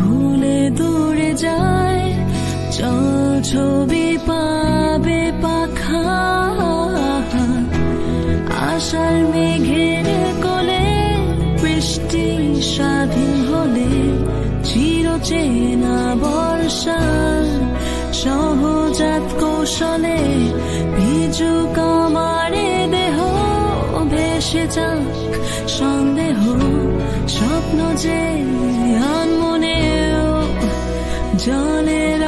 ভুলে দূরে যায়। চল ছবি পাবে পাখা। আশার মেঘের কোলে বৃষ্টি স্বাধীন হলে চিরচেনা বর্ষার সহজাত কৌশলে ভিজু কামারে দেহ, ভেসে যাক সন্দেহ। যে আন মনেও জলের